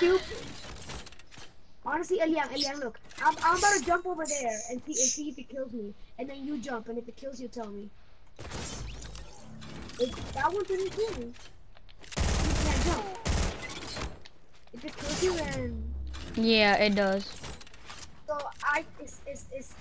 stupid. Honestly, Elian, Elian, look. I'm, I'm about to jump over there and see and see if it kills me. And then you jump, and if it kills you, tell me. If that one didn't kill me, you can't jump. If it kills you, then Yeah, it does. so I it's it's it's